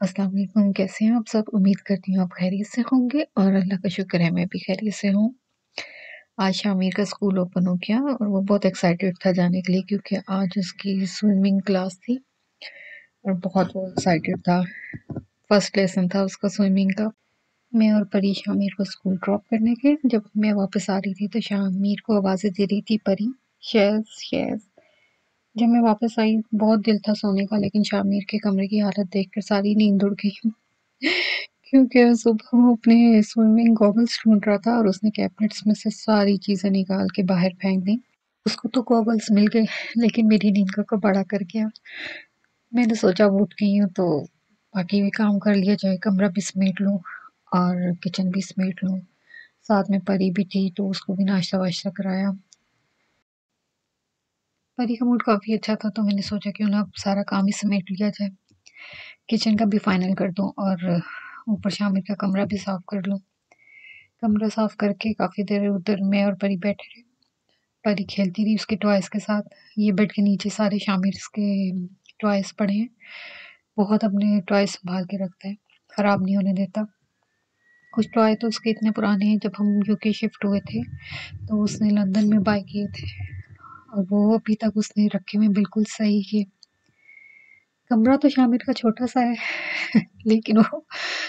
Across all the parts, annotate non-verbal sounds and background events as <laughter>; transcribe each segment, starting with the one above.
अस्सलाम वालेकुम कैसे हैं आप सब? उम्मीद करती हूँ आप खैरियत से होंगे और अल्लाह का शुक्र है, मैं भी खैरियत से हूँ। आज शामिर का स्कूल ओपन हो गया और वो बहुत एक्साइटेड था जाने के लिए क्योंकि आज उसकी स्विमिंग क्लास थी और बहुत वो एक्साइटेड था। फ़र्स्ट लेसन था उसका स्विमिंग का। मैं और परी शामिर को स्कूल ड्रॉप करने के जब मैं वापस आ रही थी तो शामिर को आवाज़ें दे रही थी परी शेज़ शेज़ जब मैं वापस आई, बहुत दिल था सोने का, लेकिन शामिर के कमरे की हालत देखकर सारी नींद उड़ गई। क्योंकि सुबह वो अपने स्विमिंग गॉगल्स ढूंढ रहा था और उसने कैबिनेट्स में से सारी चीज़ें निकाल के बाहर फेंक दी। उसको तो गॉगल्स मिल गए, लेकिन मेरी नींद का कबाड़ा कर गया। मैंने सोचा वो उठ गई हूँ तो बाकी भी काम कर लिया जाए, कमरा भी समेट लूँ और किचन भी समेट लूँ। साथ में परी भी थी तो उसको भी नाश्ता वाश्ता कराया। परी का मूड काफ़ी अच्छा था तो मैंने सोचा क्यों ना सारा काम ही समेट लिया जाए। किचन का भी फाइनल कर दूँ और ऊपर शामिर का कमरा भी साफ़ कर लूँ। कमरा साफ़ करके काफ़ी देर उधर मैं और परी बैठे रहे। परी खेलती रही उसके टॉयज़ के साथ। ये बेड के नीचे सारे शामिर के टॉयज़ पड़े हैं। बहुत अपने टॉयज़ संभाल के रखता है। ख़राब नहीं होने देता। कुछ टॉय तो उसके इतने पुराने हैं, जब हम यूके शिफ्ट हुए थे तो उसने लंदन में बाय किए थे। और वो अभी तक उसने रखे हुए बिल्कुल सही है कमरा तो शामिर का छोटा सा है, <laughs> लेकिन वो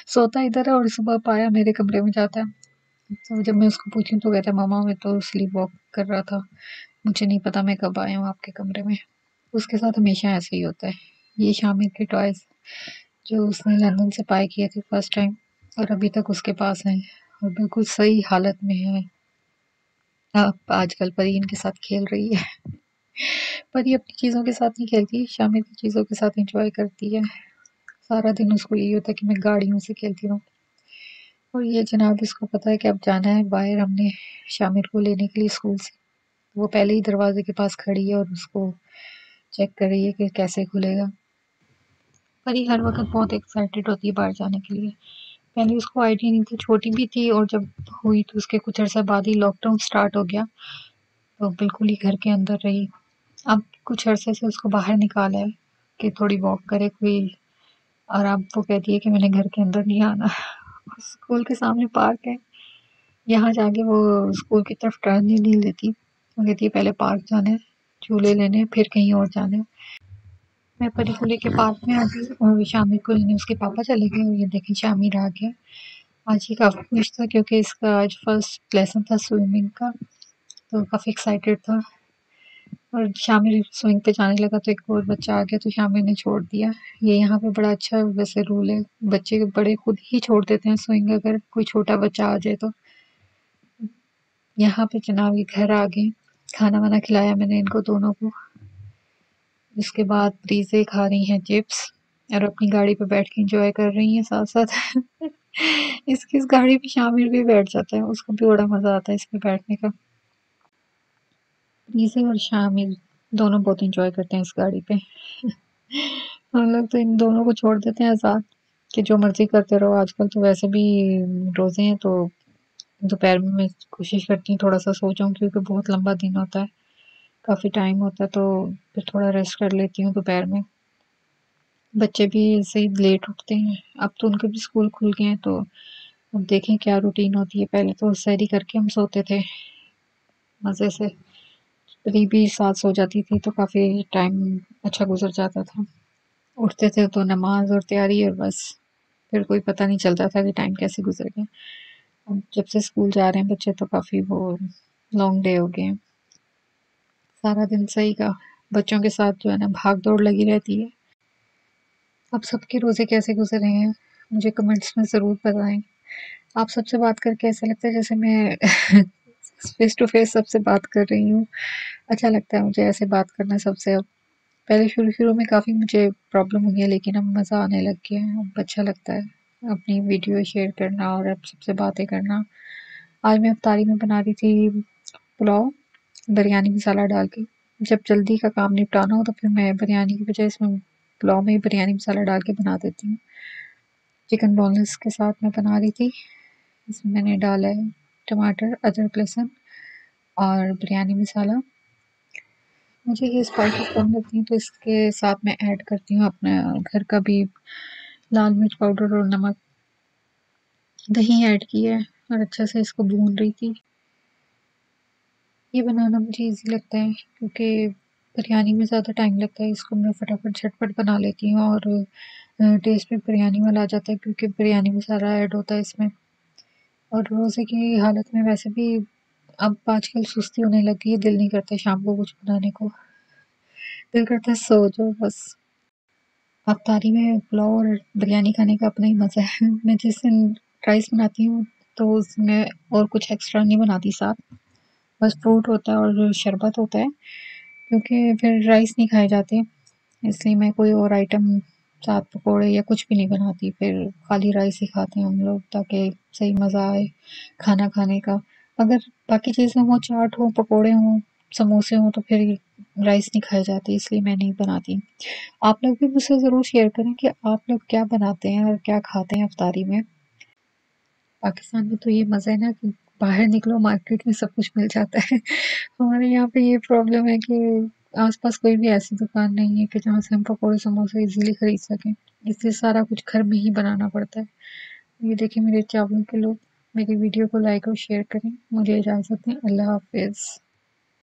सोता इधर है और सुबह पाया मेरे कमरे में जाता है। तो जब मैं उसको पूछी तो कहता मामा, मैं तो स्लीप वॉक कर रहा था। मुझे नहीं पता मैं कब आया हूँ आपके कमरे में। उसके साथ हमेशा ऐसे ही होता है। ये शामिर के टॉयज़ जो उसने लंदन से पाए किए थे फ़र्स्ट टाइम और अभी तक उसके पास हैं और बिल्कुल सही हालत में है। आजकल परी इनके साथ खेल रही है। परी अपनी चीज़ों के साथ नहीं खेलती, शामिल की चीज़ों के साथ इंजॉय करती है। सारा दिन उसको यही होता है कि मैं गाड़ियों से खेलती रहूँ। और ये जनाब इसको पता है कि अब जाना है बाहर हमने शामिर को लेने के लिए स्कूल से। वो पहले ही दरवाजे के पास खड़ी है और उसको चेक कर रही है कि कैसे खुलेगा। परी हर वक्त बहुत एक्साइटेड होती है बाहर जाने के लिए। पहले उसको आइडिया नहीं थी छोटी भी थी और जब हुई तो उसके कुछ अर्सा बाद ही लॉकडाउन स्टार्ट हो गया। तो बिल्कुल ही घर के अंदर रही। अब कुछ अरसे से उसको बाहर निकाला है कि थोड़ी वॉक करे, कोई और अब वो कहती है कि मैंने घर के अंदर नहीं आना। स्कूल के सामने पार्क है। यहाँ जाके वो स्कूल की तरफ़ टर्न ही नहीं लेती। वो कहती है, पहले पार्क जाना है, झूले लेने फिर कहीं और जाना है। मैं परी को पार्क में आ गई और शामिर को लेने उसके पापा चले गए और ये देखें शामिर आ गया। आज ही काफ़ी खुश था क्योंकि इसका आज फ़र्स्ट लेसन था स्विमिंग का तो काफ़ी एक्साइटेड था। और शामिर स्विंग पे जाने लगा तो एक और बच्चा आ गया तो शामिर ने छोड़ दिया। ये यहाँ पे बड़ा अच्छा वैसे रूल है, बच्चे बड़े खुद ही छोड़ देते हैं स्विंग अगर कोई छोटा बच्चा आ जाए तो। यहाँ पे जनाब ये घर आ गए, खाना वाना खिलाया मैंने इनको दोनों को। इसके बाद प्रीजे खा रही हैं चिप्स और अपनी गाड़ी पे बैठ के इंजॉय कर रही हैं साथ साथ <laughs> इसकी इस गाड़ी पे शामिल भी बैठ जाता है, उसको भी बड़ा मज़ा आता है इस पर बैठने का। प्रीजे और शामिल दोनों बहुत इंजॉय करते हैं इस गाड़ी पे। <laughs> हम लोग तो इन दोनों को छोड़ देते हैं आज़ाद, कि जो मर्ज़ी करते रहो। आजकल तो वैसे भी रोज़े हैं तो दोपहर में मैं कोशिश करती हूँ थोड़ा सा सो जाऊँ, क्योंकि बहुत लंबा दिन होता है। काफ़ी टाइम होता तो फिर थोड़ा रेस्ट कर लेती हूँ दोपहर में। बच्चे भी ऐसे ही लेट उठते हैं। अब तो उनके भी स्कूल खुल गए हैं तो अब देखें क्या रूटीन होती है। पहले तो सैरी करके हम सोते थे। मज़े से भी साथ सो जाती थी तो काफ़ी टाइम अच्छा गुजर जाता था। उठते थे तो नमाज़ और तैयारी और बस। फिर कोई पता नहीं चलता था कि टाइम कैसे गुजर गया। अब जब से स्कूल जा रहे हैं बच्चे तो काफ़ी वो लॉन्ग डे हो गए हैं। सारा दिन सही का। बच्चों के साथ जो है ना भाग दौड़ लगी रहती है। आप सबके रोज़े कैसे गुजर रहे हैं? मुझे कमेंट्स में ज़रूर बताएँ। आप सबसे बात करके ऐसा लगता है जैसे मैं फेस टू फेस सबसे बात कर रही हूँ। अच्छा लगता है मुझे ऐसे बात करना सबसे। अब पहले शुरू शुरू में काफ़ी मुझे प्रॉब्लम हुई है, लेकिन अब मज़ा आने लग गया है। अब अच्छा लगता है अपनी वीडियो शेयर करना और अब सबसे बातें करना। आज मैं अफ्तारी में बना रही थी पुलाव। बिरयानी मसाला डाल के। जब जल्दी का काम निपटाना हो तो फिर मैं बिरयानी की बजाय इसमें पुलाव में बिरयानी मसाला डाल के बना देती हूँ। चिकन बोनलेस के साथ मैं बना रही थी। इसमें मैंने डाला है टमाटर, अदरक, लहसुन और बिरयानी मसाला। मुझे ये स्पाइसेस कम लगती हैं तो इसके साथ मैं ऐड करती हूँ अपने घर का भी लाल मिर्च पाउडर और नमक। दही ऐड किया है और अच्छा से इसको भून रही थी। ये बनाना मुझे इजी लगता है, क्योंकि बिरयानी में ज़्यादा टाइम लगता है, इसको मैं फटाफट झटपट बना लेती हूँ और टेस्ट भी बिरयानी वाला आ जाता है, क्योंकि बिरयानी मसाला ऐड होता है इसमें। और रोज़े की हालत में वैसे भी अब आजकल सुस्ती होने लगी है, दिल नहीं करता शाम को कुछ बनाने को। दिल करता है सो जाओ बस अफ्तारी में पुलाव और बिरयानी खाने का अपना ही मज़ा है। <laughs> मैं जिस दिन राइस बनाती हूँ तो उसमें और कुछ एक्स्ट्रा नहीं बनाती साथ। बस फ्रूट होता है और शरबत होता है, क्योंकि फिर राइस नहीं खाए जाते, इसलिए मैं कोई और आइटम साथ पकौड़े या कुछ भी नहीं बनाती, फिर खाली राइस ही खाते हैं हम लोग, ताकि सही मज़ा आए खाना खाने का। अगर बाकी चीज़ें हों, चाट हो, पकौड़े हों, समोसे हों तो फिर राइस नहीं खाए जाते, इसलिए मैं नहीं बनाती। आप लोग भी मुझसे ज़रूर शेयर करें कि आप लोग क्या बनाते हैं और क्या खाते हैं अफ्तारी में। पाकिस्तान में तो ये मज़ा है ना कि बाहर निकलो मार्केट में सब कुछ मिल जाता है। हमारे यहाँ पे ये प्रॉब्लम है कि आसपास कोई भी ऐसी दुकान नहीं है कि जहाँ से हम पकौड़े, समोसे इजीली खरीद सकें। इसलिए सारा कुछ घर में ही बनाना पड़ता है। ये देखिए मेरे चावल के लोग, मेरी वीडियो को लाइक और शेयर करें। मुझे इजाज़त दें। अल्लाह हाफिज़।